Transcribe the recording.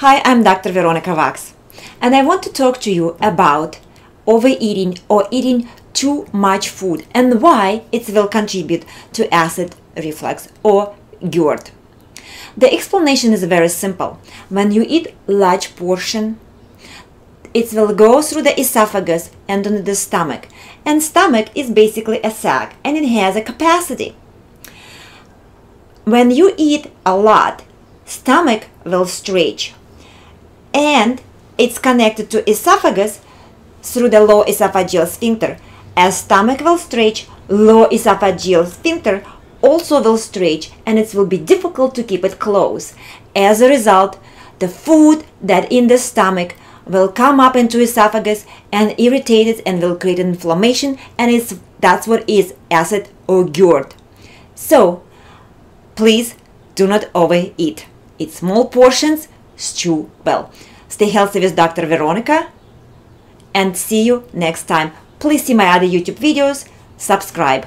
Hi, I'm Dr. Veronica Waks, and I want to talk to you about overeating or eating too much food and why it will contribute to acid reflux or GERD. The explanation is very simple. When you eat large portion, it will go through the esophagus and into the stomach. And stomach is basically a sac and it has a capacity. When you eat a lot, stomach will stretch and it's connected to esophagus through the low esophageal sphincter. As stomach will stretch, low esophageal sphincter also will stretch and it will be difficult to keep it closed. As a result, the food that in the stomach will come up into esophagus and irritate it and will create inflammation and it's that's what is acid or GERD. So please do not overeat. Eat small portions, stew well. Stay healthy with Dr. Veronica and see you next time. Please see my other YouTube videos, subscribe.